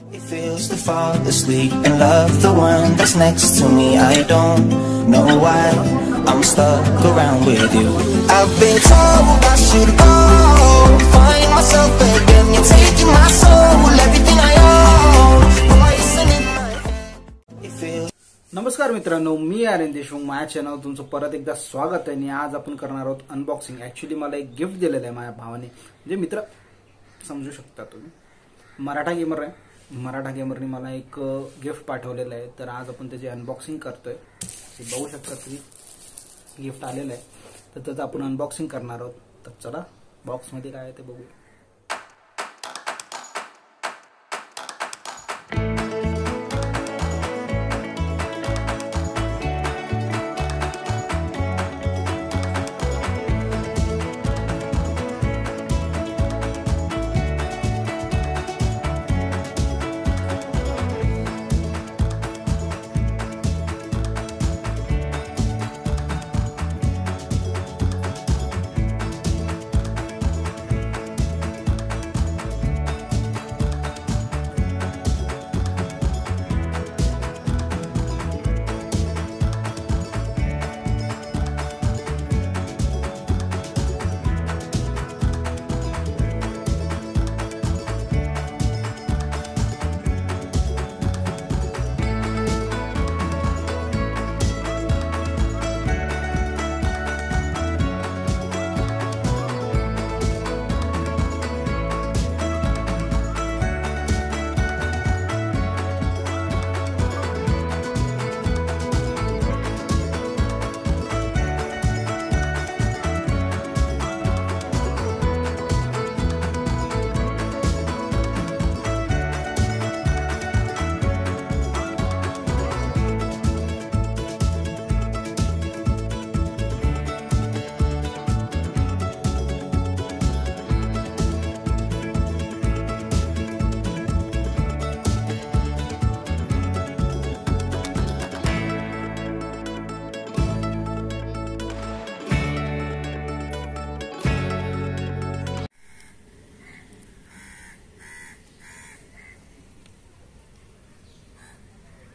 It feels to fall asleep and love the one that's next to me. I don't know why I'm stuck around with you. I've been told I should go find myself again. You're taking my soul, everything I own. Poison in my. It feels. नमस्कार मित्रांनो मी आर्यन देशमुख माझ्या channel तुमचं परत एकदा स्वागत आहे आणि आज आपण करणार आहोत अनबॉक्सिंग ऍक्च्युली मला एक गिफ्ट दिलेलं आहे माझ्या भावाने म्हणजे मित्र समजू शकता तुम्ही मराठा गेमर आहे मराठा गेमरने मला एक गिफ्ट पाठवलेलं आहे. तर आज आपण त्याची अनबॉक्सिंग करतोय. ते बघू शकता तुम्ही. गिफ्ट आलेलं आहे. तर त्याचं आपण अनबॉक्सिंग करणार आहोत. तर चला बॉक्समध्ये काय आहे ते बघू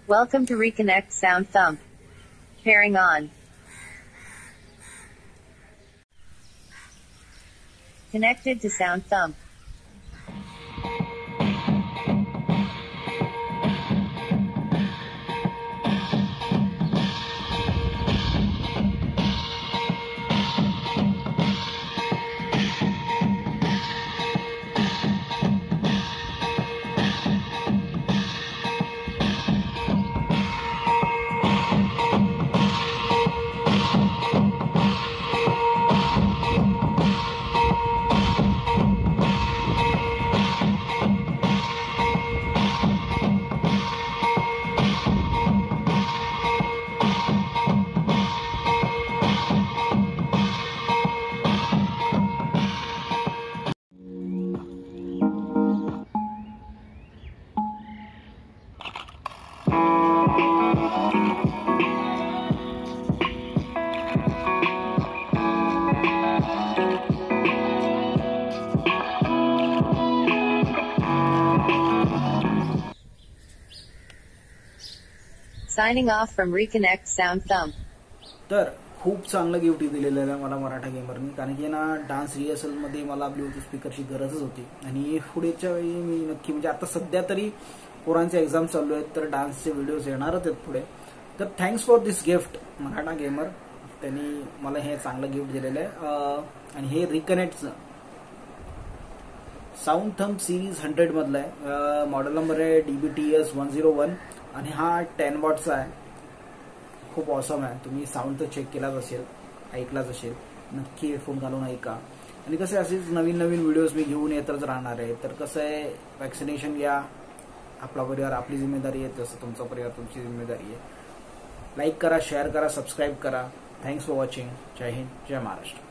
Welcome to Reconnect Sound Thump. Pairing on. Connected to Sound Thump. Signing off from reconnect Sound Thump. तर खूप चांगलं गिफ्ट दिलेलं आहे मला मराठा गेमरनी कारण की ना डान्स रिहर्सलमध्ये मला ब्ल्यूटूथ स्पीकरची गरजच होती. आणि पुढेच्या वेळी मी नक्की म्हणजे आता सध्या तरी पोरांचे एक्झाम चालू आहेत तर डान्सचे व्हिडिओज येणारच आहेत पुढे. तर thanks for this gift Maratha gamer त्यांनी मला हे चांगलं गिफ्ट दिलेलं आहे. आणि हे रिकनेक्टचं साऊंड थंब सिरीज हंड्रेड मधलं आहे. मॉडेल नंबर आहे T S one zero one आणि हा टेन वॉटचा आहे. खूप ऑसम आहे. तुम्ही साऊंड तर चेक केलाच असेल ऐकलाच असेल. नक्की हेडफोन घालून ऐका. आणि कसं आहे असेच नवीन नवीन व्हिडिओज मी घेऊन येतच राहणार आहे. तर कसं आहे वॅक्सिनेशन घ्या. आपला परिवार आपली जिम्मेदारी आहे तसं तुमचा परिवार तुमची जिम्मेदारी आहे. लाईक करा शेअर करा सबस्क्राईब करा. थँक्स फॉर वॉचिंग जय हिंद जय महाराष्ट्र